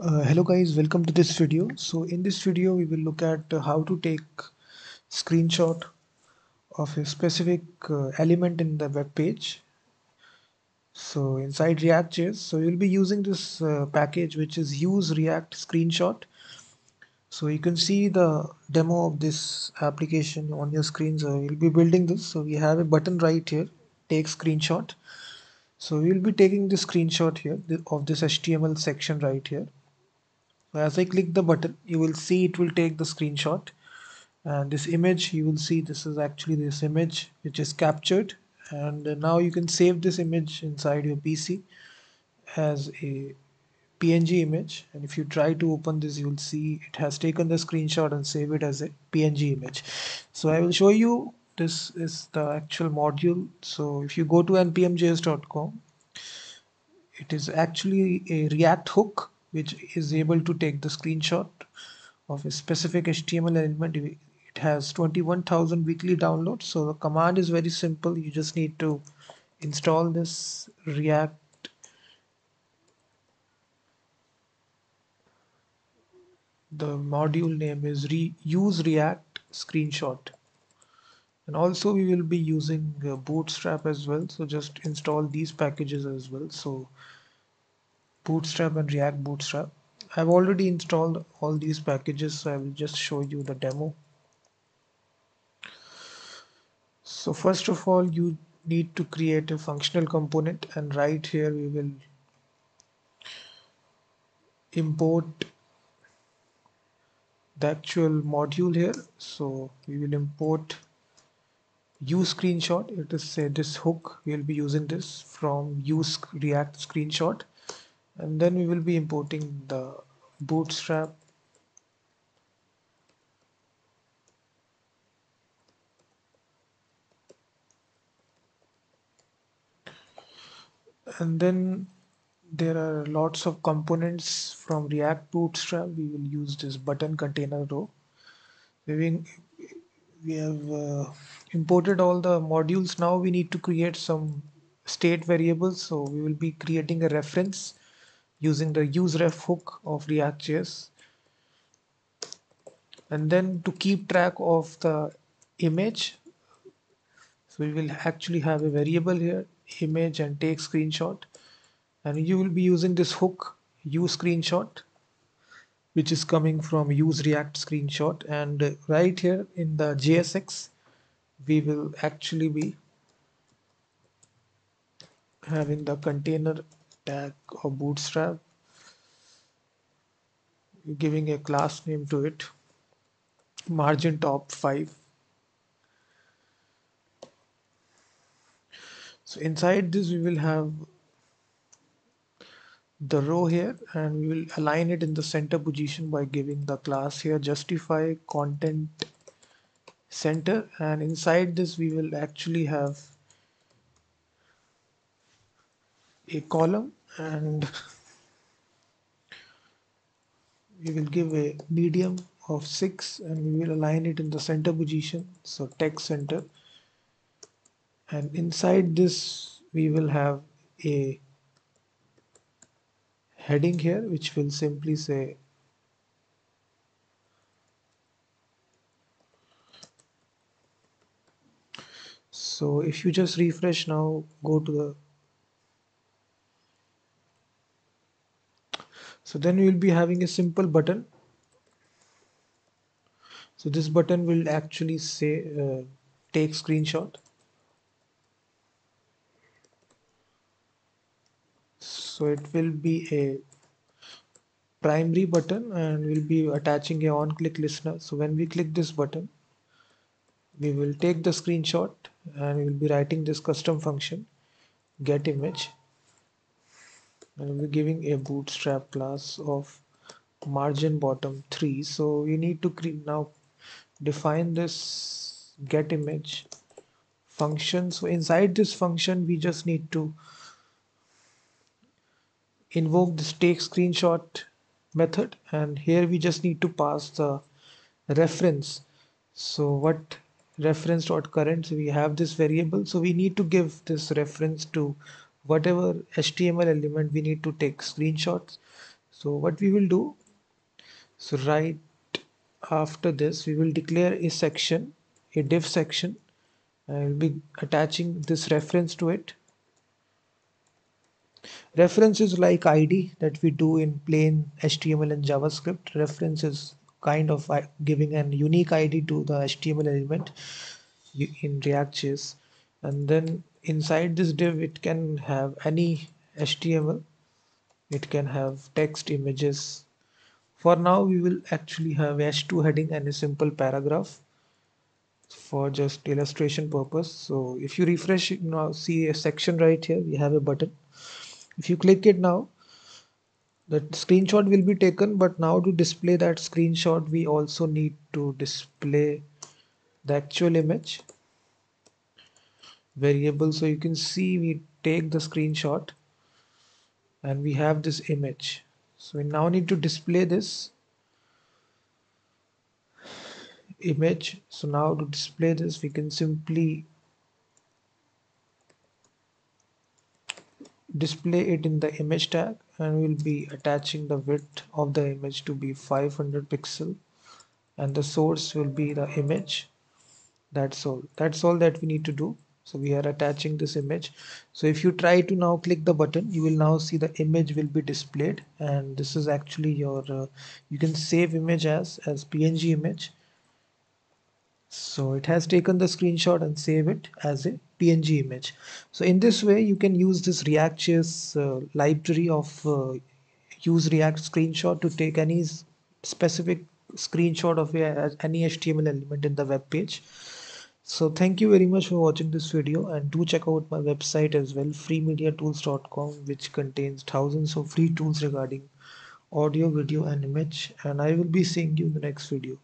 Uh, hello guys, welcome to this video. So in this video we will look at uh, how to take screenshot of a specific uh, element in the web page. So inside React.js, so you'll be using this uh, package which is use React screenshot. So you can see the demo of this application on your screen. So you'll be building this. So we have a button right here, take screenshot. So we'll be taking the screenshot here of this HTML section right here as I click the button you will see it will take the screenshot. And this image you will see this is actually this image which is captured. And now you can save this image inside your PC as a PNG image. And if you try to open this you will see it has taken the screenshot and save it as a PNG image. So I will show you this is the actual module. So if you go to npmjs.com it is actually a react hook which is able to take the screenshot of a specific HTML element. It has 21,000 weekly downloads. So the command is very simple. You just need to install this React the module name is re use react screenshot and also we will be using uh, bootstrap as well so just install these packages as well so bootstrap and react bootstrap. I've already installed all these packages so I will just show you the demo. So first of all you need to create a functional component and right here we will import the actual module here. So we will import use screenshot it is say this hook we'll be using this from use react screenshot and then we will be importing the bootstrap. And then there are lots of components from react bootstrap. We will use this button container row we, we have uh, imported all the modules. Now we need to create some state variables. So we will be creating a reference using the useref hook of React.js. And then to keep track of the image, so we will actually have a variable here, image and take screenshot. And you will be using this hook, use screenshot, which is coming from use React screenshot. And right here in the JSX, we will actually be having the container tag or bootstrap. Giving a class name to it. Margin top 5 so inside this we will have the row here and we will align it in the center position by giving the class here justify content center. And inside this we will actually have a column and we will give a medium of 6 and we will align it in the center position so text center. And inside this we will have a heading here which will simply say so if you just refresh now go to the so then we will be having a simple button. So this button will actually say uh, take screenshot. So it will be a primary button and we'll be attaching a on click listener. So when we click this button we will take the screenshot and we will be writing this custom function get image and we're giving a bootstrap class of margin bottom 3 so we need to now define this get image function. So inside this function we just need to invoke this take screenshot method. And here we just need to pass the reference. So what reference dot current? So we have this variable. So we need to give this reference to whatever HTML element we need to take screenshots. So what we will do so right after this we will declare a section a div section I will be attaching this reference to it. Reference is like id that we do in plain html and javascript. Reference is kind of uh, giving an unique id to the html element in react.js and then inside this div it can have any html it can have text images. For now we will actually have h2 heading and a simple paragraph for just illustration purpose. So if you refresh it now see a section right here we have a button. If you click it now the screenshot will be taken but now to display that screenshot we also need to display the actual image variable. So you can see we take the screenshot and we have this image. So we now need to display this image. So now to display this we can simply display it in the image tag and we'll be attaching the width of the image to be 500 pixel and the source will be the image. That's all. That's all that we need to do so we are attaching this image. So if you try to now click the button you will now see the image will be displayed. And this is actually your uh, you can save image as as png image. So it has taken the screenshot and save it as a png image. So in this way you can use this react.js uh, library of uh, use react screenshot to take any specific screenshot of any html element in the web page so thank you very much for watching this video and do check out my website as well freemediatools.com which contains thousands of free tools regarding audio video and image and i will be seeing you in the next video